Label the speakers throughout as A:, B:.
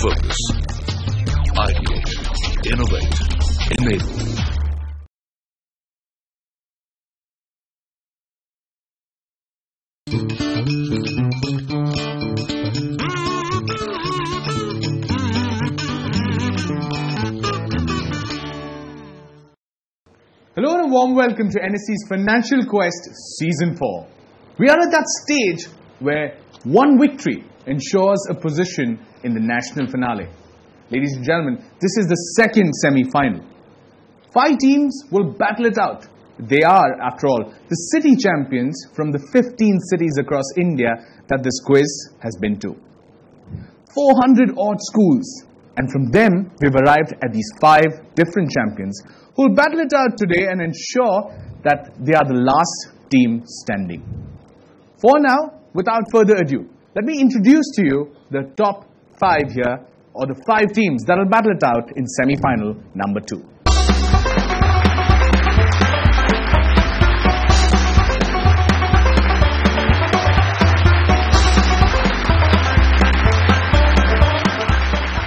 A: Focus. Ideate. Innovate. Enable.
B: Hello and a warm welcome to NSE's Funancial Quest Season 4. We are at that stage where one victory ensures a position in the national finale. Ladies and gentlemen, this is the second semi-final. Five teams will battle it out. They are, after all, the city champions from the 15 cities across India that this quiz has been to. 400 odd schools, and from them we've arrived at these five different champions who will battle it out today and ensure that they are the last team standing. For now, without further ado, let me introduce to you the top five here, or the five teams that will battle it out in semi-final number two.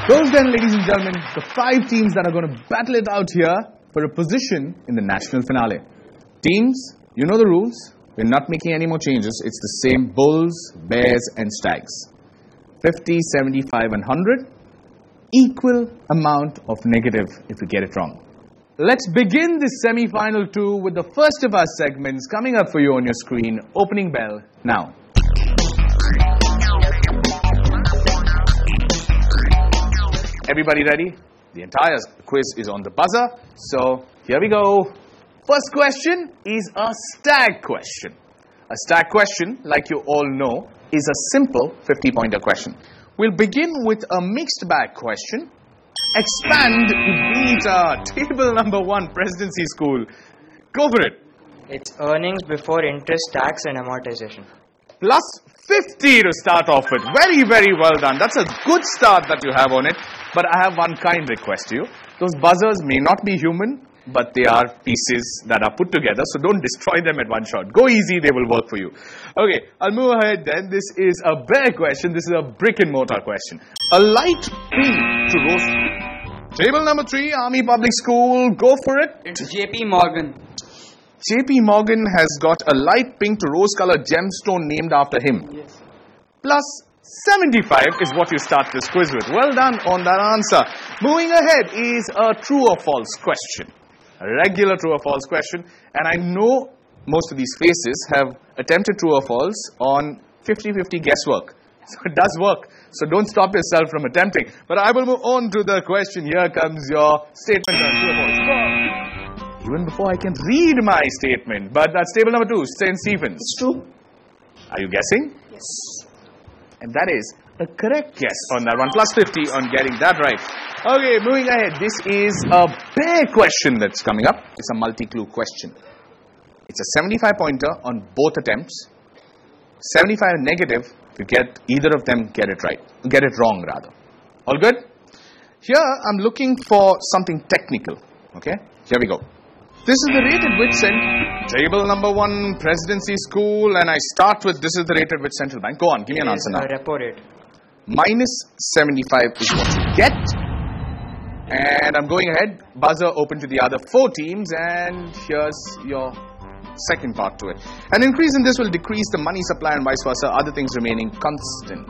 B: Those then, ladies and gentlemen, the five teams that are going to battle it out here for a position in the national finale. Teams, you know the rules. We're not making any more changes. It's the same Bulls, Bears, and Stags. 50, 75, and 100. Equal amount of negative if we get it wrong. Let's begin this semi-final two with the first of our segments coming up for you on your screen. Opening bell now. Everybody ready? The entire quiz is on the buzzer. So here we go. First question is a stag question. A stag question, like you all know, is a simple 50 pointer question. We'll begin with a mixed bag question. Expand EBITA, table number one, presidency school. Go for it.
C: It's earnings before interest, tax, and amortization.
B: Plus 50 to start off with. Very, very well done. That's a good start that you have on it. But I have one kind request to you. Those buzzers may not be human, but they are pieces that are put together, so don't destroy them at one shot. Go easy, they will work for you. Okay, I'll move ahead then. This is a bear question. This is a brick and mortar question. A light pink to roast. Table number three, Army Public School. Go for it.
D: It's JP Morgan.
B: JP Morgan has got a light pink to rose colored gemstone named after him.
D: Yes.
B: Plus 75 is what you start this quiz with. Well done on that answer. Moving ahead is a true or false question. A regular true or false question. And I know most of these faces have attempted true or false on 50-50 guesswork. So it does work. So don't stop yourself from attempting. But I will move on to the question. Here comes your statement on true or false. Even before I can read my statement. But that's table number two, St. Stephen's.
D: It's true.
B: Are you guessing?
D: Yes.
B: And that is a correct guess on that one. Plus 50 on getting that right. Okay, moving ahead. This is a bear question that's coming up. It's a multi-clue question. It's a 75 pointer on both attempts. 75 negative if you get either of them get it right. Get it wrong rather. All good? Here I'm looking for something technical. Okay? Here we go. This is the rated wit cent table number one presidency school and I start with this is the rated wit central bank. Go on, give me an answer now.
C: Uh, repo rate.
B: Minus 75 is what you get. And I'm going ahead. Buzzer open to the other four teams and here's your second part to it. An increase in this will decrease the money supply and vice versa, other things remaining constant.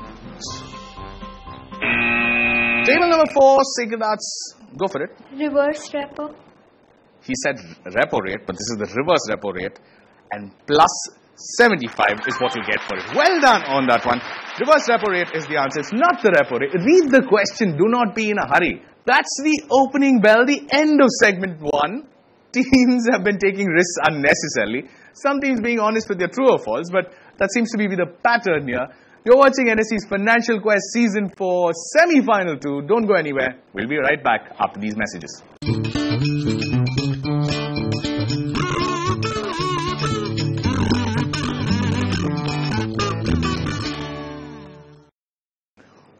B: Table number four, Sigadats. Go for it.
E: reverse repo
B: He said repo rate, but this is the reverse repo rate. And plus 75 is what you get for it. Well done on that one. Reverse repo rate is the answer. It's not the repo rate. Read the question. Do not be in a hurry. That's the opening bell, the end of segment one. Teams have been taking risks unnecessarily. Some teams being honest with their true or false, but that seems to be the pattern here. You're watching NSE's Funancial Quest Season 4 Semi-Final 2. Don't go anywhere. We'll be right back after these messages.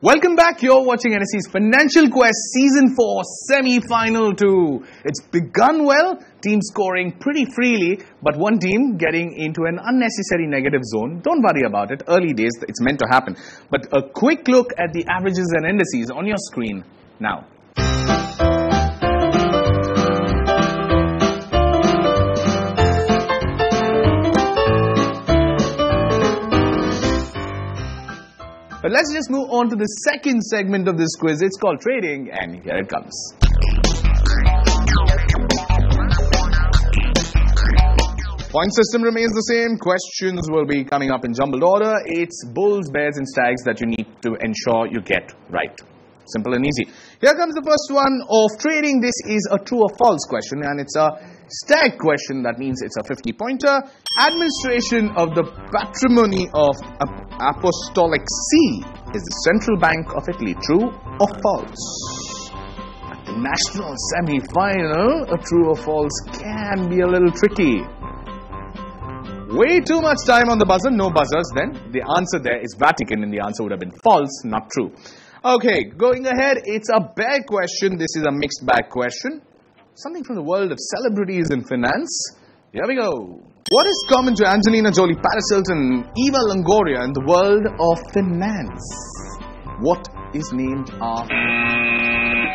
B: Welcome back. You're watching NSE's Funancial Quest Season 4 Semi-Final 2. It's begun well, teams scoring pretty freely, but one team getting into an unnecessary negative zone. Don't worry about it. Early days, it's meant to happen. But a quick look at the averages and indices on your screen now. Let's just move on to the second segment of this quiz. It's called trading, and here it comes. Point system remains the same. Questions will be coming up in jumbled order. It's bulls, bears, and stags that you need to ensure you get right. Simple and easy. Here comes the first one of trading. This is a true or false question, and it's a stag question. That means it's a 50 pointer. Administration of the patrimony of Apostolic See is the central bank of Italy. True or false? At the national semi final, a true or false can be a little tricky. Way too much time on the buzzer, no buzzers then. The answer there is Vatican, and the answer would have been false, not true. Okay, going ahead, it's a bad question. This is a mixed bag question. Something from the world of celebrities in finance. Here we go. What is common to Angelina Jolie, Paris Hilton, Eva Longoria in the world of finance? What is named after?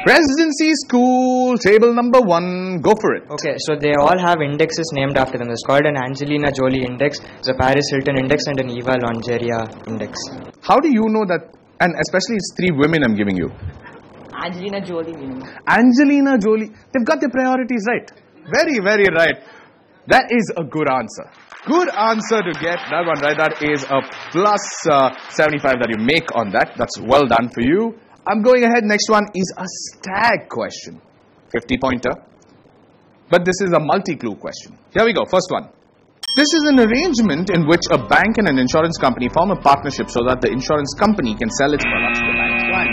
B: Presidency School, table number one. Go for it.
C: Okay, so they all have indexes named after them. It's called an Angelina Jolie index, the Paris Hilton index, and an Eva Longoria index.
B: How do you know that? And especially it's three women I'm giving you.
D: Angelina Jolie.
B: Angelina Jolie. They've got their priorities right. Very, very right. That is a good answer. Good answer to get that one right. That is a plus uh, 75 that you make on that. That's well done for you. I'm going ahead. Next one is a stag question. 50 pointer. But this is a multi clue question. Here we go. First one. This is an arrangement in which a bank and an insurance company form a partnership so that the insurance company can sell its products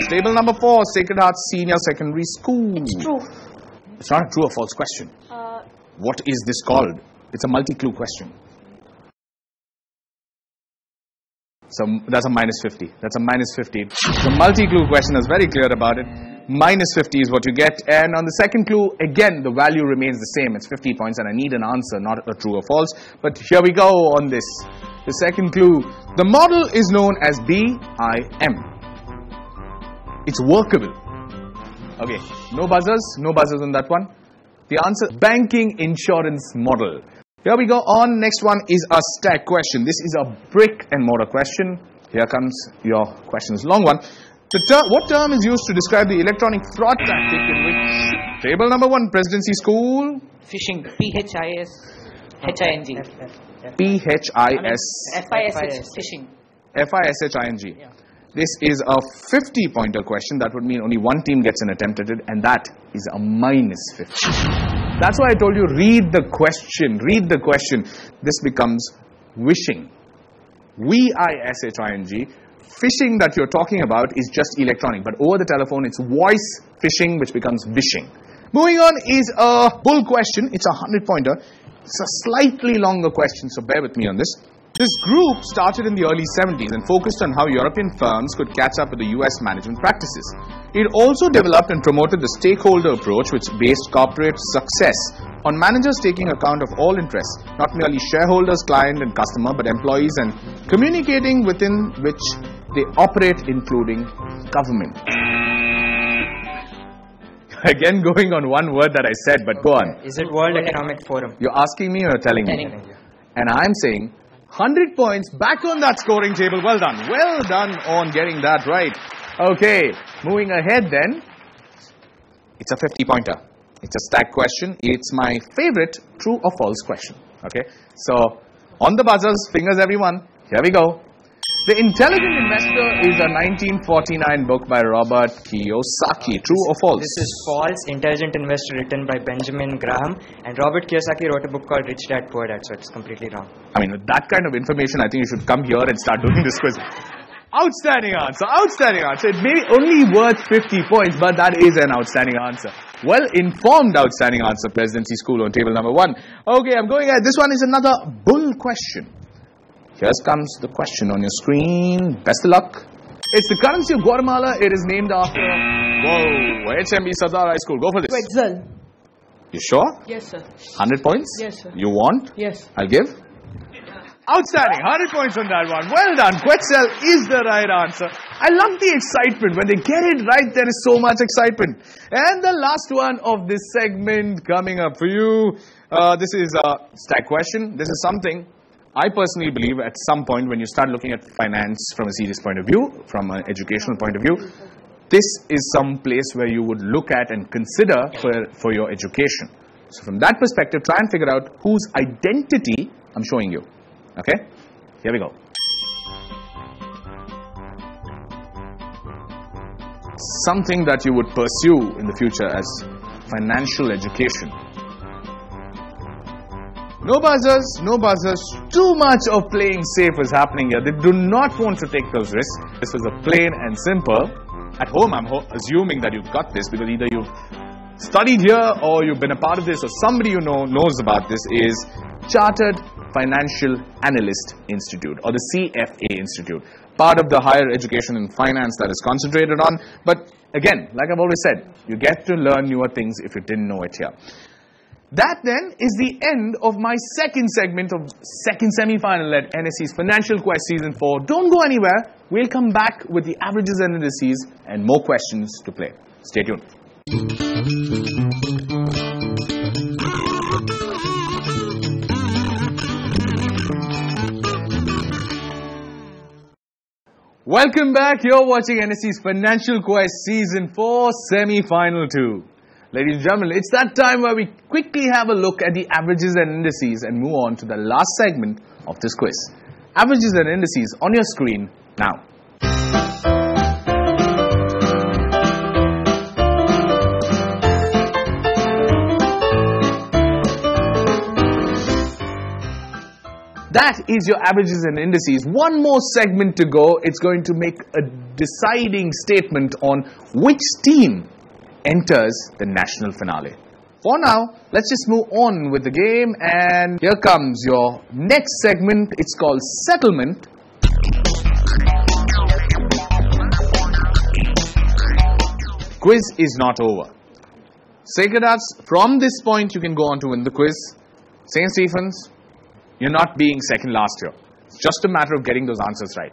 B: Table number four, Sacred Heart Senior Secondary School.
D: It's true.
B: It's not a true or false question.
D: Uh,
B: What is this called? It's a multi-clue question. So that's a minus 50. That's a minus 50. The multi-clue question is very clear about it. Minus 50 is what you get. And on the second clue, again, the value remains the same. It's 50 points and I need an answer, not a true or false. But here we go on this. The second clue. The model is known as BIM. It's workable. Okay, no buzzers, no buzzers on that one. The answer, banking insurance model. Here we go on. Next one is a stag question. This is a brick and mortar question. Here comes your questions. Long one. The ter- what term is used to describe the electronic fraud tactic in which table number one, presidency school,
D: phishing. P H I S H I N G.
B: P H I S
D: F I S H fishing.
B: This is a 50 pointer question. That would mean only one team gets an attempt at it, and that is a minus 50. That's why I told you read the question. Read the question. This becomes vishing. V I S H I N G. Phishing that you're talking about is just electronic, but over the telephone it's voice phishing, which becomes vishing. Moving on is a bull question. It's a 100 pointer. It's a slightly longer question, so bear with me on this. This group started in the early 70s and focused on how European firms could catch up with the US management practices. It also developed and promoted the stakeholder approach, which based corporate success on managers taking account of all interests, not merely shareholders, client, and customer, but employees and communicating within which they operate, including government. Again, going on one word that I said, but go on.
C: Is it World Economic Forum?
B: You're asking me or you're telling me?
D: Telling me.
B: And I'm saying 100 points back on that scoring table. Well done. Well done on getting that right. Okay, moving ahead then. It's a 50 pointer. It's a stag question. It's my favorite true or false question. Okay, so on the buzzers, fingers everyone. Here we go. The Intelligent Investor is a 1949 book by Robert Kiyosaki. True or false?
C: This is false. Intelligent Investor written by Benjamin Graham, and Robert Kiyosaki wrote a book called Rich Dad Poor Dad, so it's completely wrong.
B: I mean, with that kind of information, I think you should come here and start doing this quiz. Outstanding answer, outstanding answer. It may be only worth 50 points, but that is an outstanding answer. Well informed, outstanding answer, Presidency School on table number one. Okay, I'm going ahead. This one is another bull question. Here comes the question on your screen. Best of luck. It's the currency of Guatemala. It is named after. Whoa, HMB Sardar High School. Go for this.
D: Quetzal.
B: You sure?
D: Yes, sir.
B: 100 points?
D: Yes, sir.
B: You want?
D: Yes.
B: I'll give. Outstanding. 100 points on that one. Well done. Quetzal is the right answer. I love the excitement. When they get it right, there is so much excitement. And the last one of this segment coming up for you. Uh, this is a stag question. This is something I personally believe at some point when you start looking at finance from a serious point of view, from an educational point of view, this is some place where you would look at and consider for, for your education. So from that perspective, try and figure out whose identity I'm showing you. Okay? Here we go. Something that you would pursue in the future as financial education. No buzzers, no buzzers. Too much of playing safe is happening here. They do not want to take those risks. This is a plain and simple. At home, I'm ho- assuming that you've got this because either you've studied here or you've been a part of this or somebody you know knows about this is Chartered Financial Analyst Institute or the CFA Institute. Part of the higher education and finance that is concentrated on. But again, like I've always said, you get to learn newer things if you didn't know it here. That then is the end of my second segment of second semi-final at NSE's Funancial Quest Season 4. Don't go anywhere. We'll come back with the averages and indices and more questions to play. Stay tuned. Welcome back. You're watching NSE's Funancial Quest Season 4 Semi-Final 2. Ladies and gentlemen, it's that time where we quickly have a look at the averages and indices and move on to the last segment of this quiz. Averages and indices on your screen now. That is your averages and indices. One more segment to go. It's going to make a deciding statement on which team enters the national finale. For now, let's just move on with the game. And here comes your next segment. It's called Settlement. Quiz is not over. Sekadats, from this point, you can go on to win the quiz. St. Stephens, you're not being second last year. It's just a matter of getting those answers right.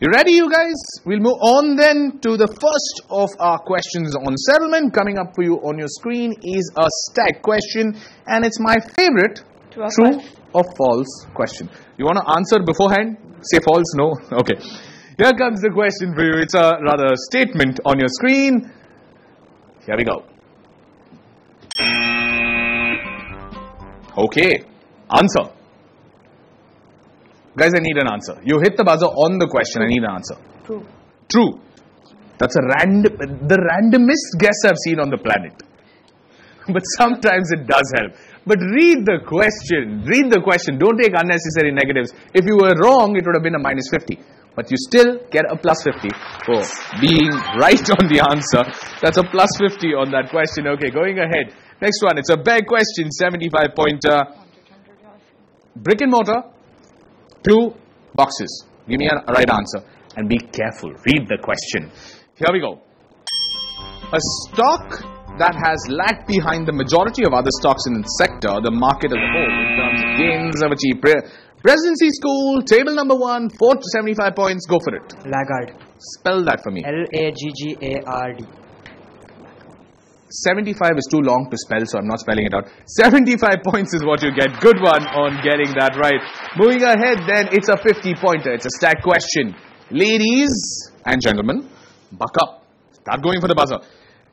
B: You ready, you guys? We'll move on then to the first of our questions on settlement. Coming up for you on your screen is a stag question, and it's my favorite true
D: question.
B: or false question. You want to answer beforehand? Say false, no? Okay. Here comes the question for you. It's a rather statement on your screen. Here we go. Okay. Answer. Guys, I need an answer. You hit the buzzer on the question. I need an answer.
D: True.
B: True. That's a random, the randomest guess I've seen on the planet. But sometimes it does help. But read the question. Read the question. Don't take unnecessary negatives. If you were wrong, it would have been a minus 50. But you still get a plus 50 for being right on the answer. That's a plus 50 on that question. Okay, going ahead. Next one. It's a bad question. 75 pointer. Brick and mortar. Two boxes. Give me a right answer. And be careful. Read the question. Here we go. A stock that has lagged behind the majority of other stocks in its sector, the market as a whole, in terms of gains have achieved. Pre- Presidency School, table number one, 4 to 75 points. Go for it.
C: Laggard.
B: Spell that for me.
C: L A G G A R D.
B: 75 is too long to spell, so I'm not spelling it out. 75 points is what you get. Good one on getting that right. Moving ahead, then, it's a 50 pointer. It's a stag question. Ladies and gentlemen, buck up. Start going for the buzzer.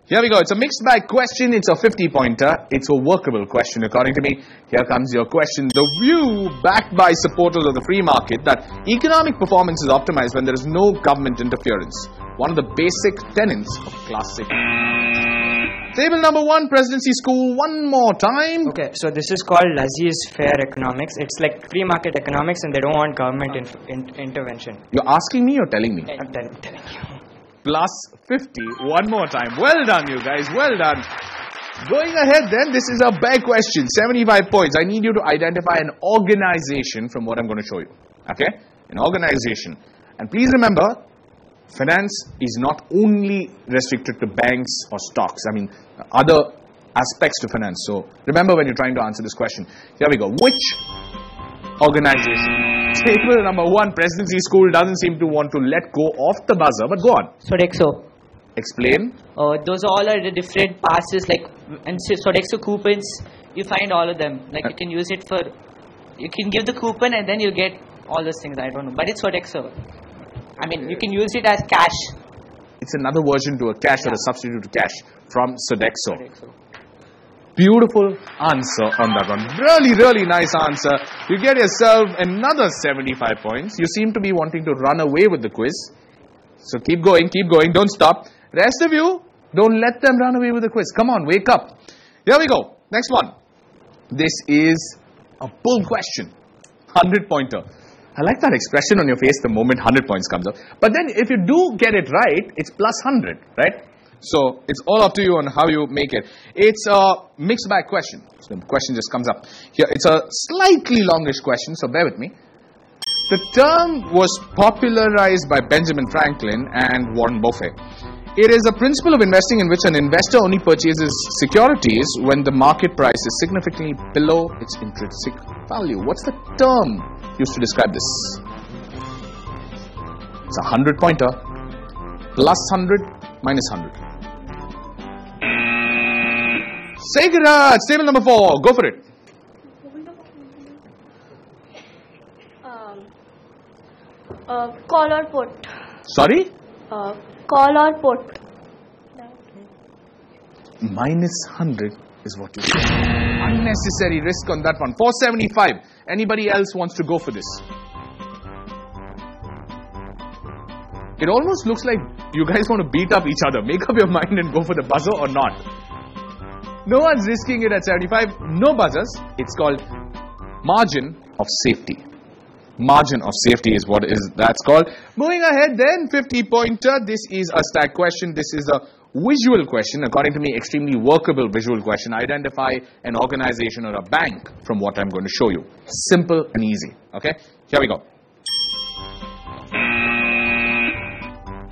B: Here we go. It's a mixed bag question. It's a 50 pointer. It's a workable question, according to me. Here comes your question. The view backed by supporters of the free market that economic performance is optimized when there is no government interference. One of the basic tenets of classic. Table number one, Presidency School, one more time.
C: Okay, so this is called laissez-faire economics. It's like free market economics, and they don't want government inf- in- intervention.
B: You're asking me or telling me?
C: I'm tell- telling you.
B: Plus 50, one more time. Well done, you guys, well done. Going ahead, then, this is a bad question 75 points. I need you to identify an organization from what I'm going to show you. Okay? An organization. And please remember, finance is not only restricted to banks or stocks. I mean, other aspects to finance. So remember when you're trying to answer this question. Here we go. Which organization? Table number one, Presidency School doesn't seem to want to let go of the buzzer, but go on.
D: Sodexo.
B: Explain.
D: Uh, those all are the different passes like and so- Sodexo coupons. You find all of them. Like you can use it for. You can give the coupon and then you get all those things. I don't know, but it's Sodexo. I mean, you can use it as cash.
B: It's another version to a cash or a substitute to cash from Sodexo.
D: Sodexo.
B: Beautiful answer on that one. Really, really nice answer. You get yourself another 75 points. You seem to be wanting to run away with the quiz. So keep going, keep going, don't stop. Rest of you, don't let them run away with the quiz. Come on, wake up. Here we go. Next one. This is a bull question. 100 pointer. I like that expression on your face the moment 100 points comes up. But then if you do get it right, it's plus 100, right? So it's all up to you on how you make it. It's a mixed bag question. So the question just comes up. Here, it's a slightly longish question, so bear with me. The term was popularized by Benjamin Franklin and Warren Buffett. It is a principle of investing in which an investor only purchases securities when the market price is significantly below its intrinsic value. What's the term used to describe this? It's a 100 pointer. Plus 100, minus 100. Segara, table number 4. Go for it.
E: Um, uh, call or put.
B: Sorry?
E: Uh, call or put.
B: minus 100 is what you say. Unnecessary risk on that one. 475. Anybody else wants to go for this? It almost looks like you guys want to beat up each other. Make up your mind and go for the buzzer or not. No one's risking it at 75. No buzzers. It's called margin of safety. Margin of safety is what is that's called. Moving ahead, then 50 pointer. This is a stag question. This is a visual question. According to me, extremely workable visual question. Identify an organization or a bank from what I'm going to show you. Simple and easy. Okay, here we go.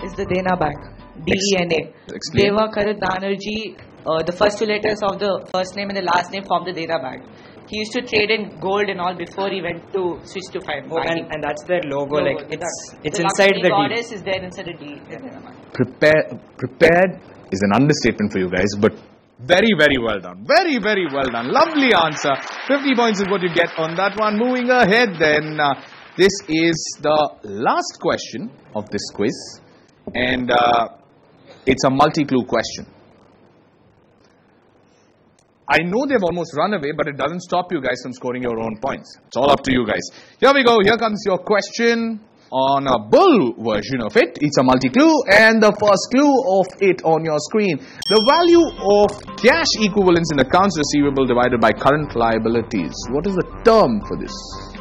D: Is the Dena Bank. D-E-N-A. Devkaran Nanjee, uh, the first two letters of the first name and the last name form the Dena Bank. He used to trade in gold and all before he went to switch to five.
C: Oh, and, and that's their logo,
D: Logo,
C: like it's
D: that-
C: it's
D: the
C: inside
D: Lakshmi
C: the D.
D: goddess is there inside the D. the Dena
B: Prepare, prepared is an understatement for you guys, but very, very well done. Very, very well done. Lovely answer. 50 points is what you get on that one. Moving ahead, then, uh, this is the last question of this quiz, and uh, it's a multi clue question. I know they've almost run away, but it doesn't stop you guys from scoring your own points. It's all up to you guys. Here we go. Here comes your question on a bull version of it. It's a multi clue, and the first clue of it on your screen. The value of cash equivalents in accounts receivable divided by current liabilities. What is the term for this?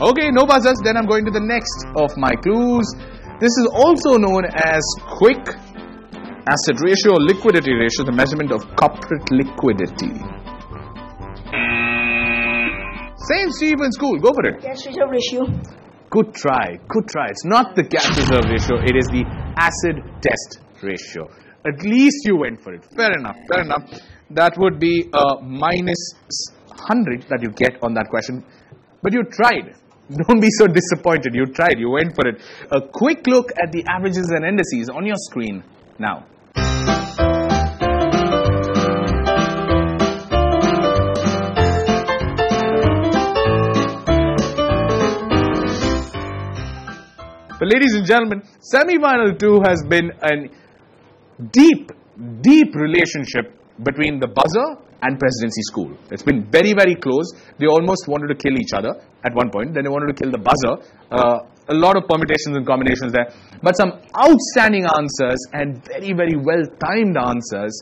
B: Okay, no buzzers. Then I'm going to the next of my clues. This is also known as quick asset ratio or liquidity ratio, the measurement of corporate liquidity. St. Stephen's School, go for it.
E: Cash reserve ratio.
B: Good try, good try. It's not the cash reserve ratio, it is the acid test ratio. At least you went for it. Fair enough, fair enough. That would be a minus 100 that you get on that question. But you tried. Don't be so disappointed. You tried, you went for it. A quick look at the averages and indices on your screen now. But ladies and gentlemen, semi-final two has been a deep, deep relationship between the buzzer and presidency school. It's been very, very close. They almost wanted to kill each other at one point. Then they wanted to kill the buzzer. Uh, a lot of permutations and combinations there. But some outstanding answers and very, very well-timed answers.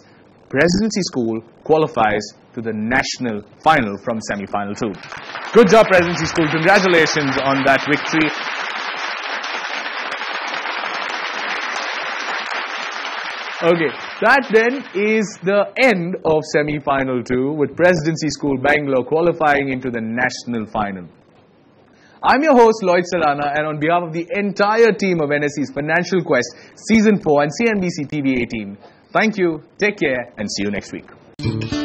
B: Presidency school qualifies to the national final from semi-final two. Good job, Presidency School. Congratulations on that victory. Okay, that then is the end of semi-final two with Presidency School Bangalore qualifying into the national final. I'm your host Lloyd Salana and on behalf of the entire team of NSE's Funancial Quest Season 4 and CNBC TV 18, thank you, take care and see you next week.